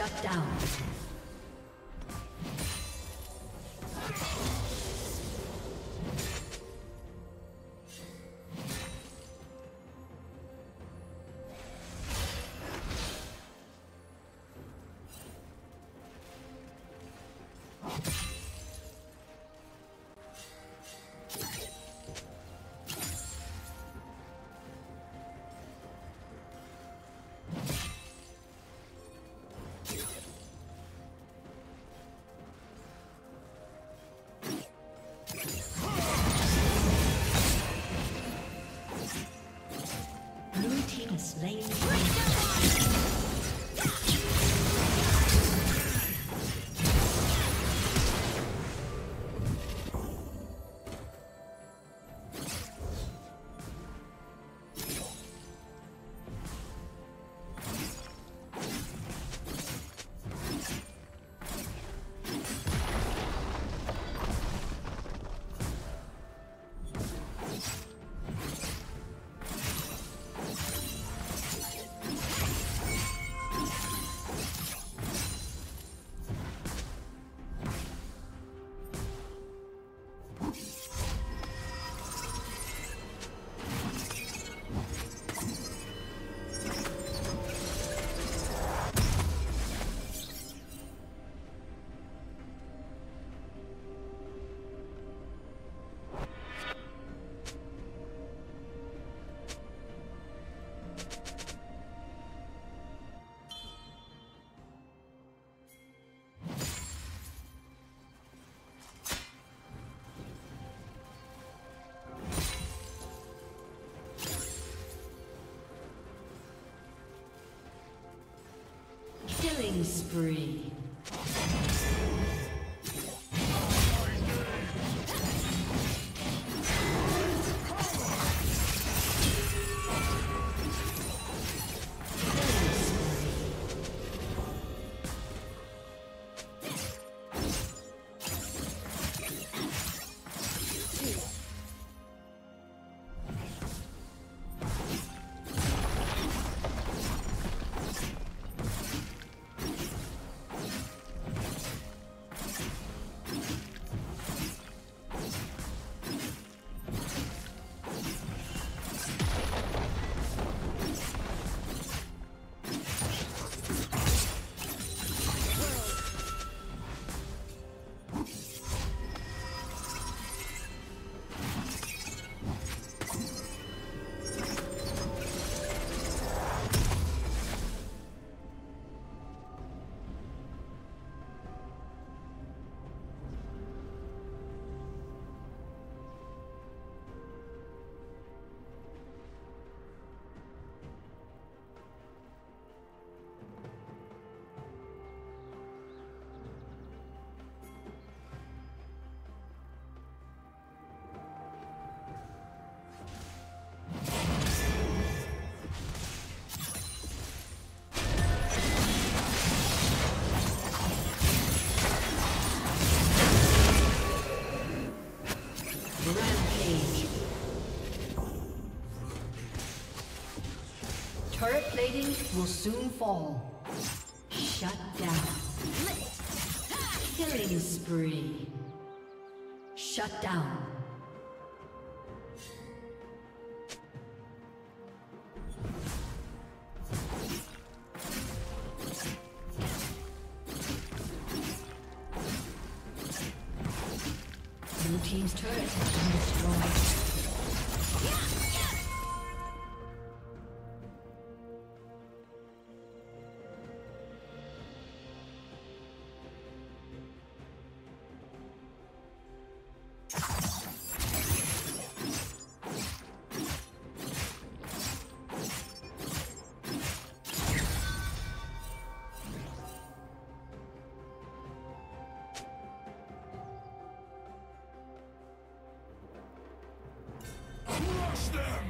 Shut down. Killing spree. Will soon fall. Shut down. Killing spree. Shut down. them!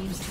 Blue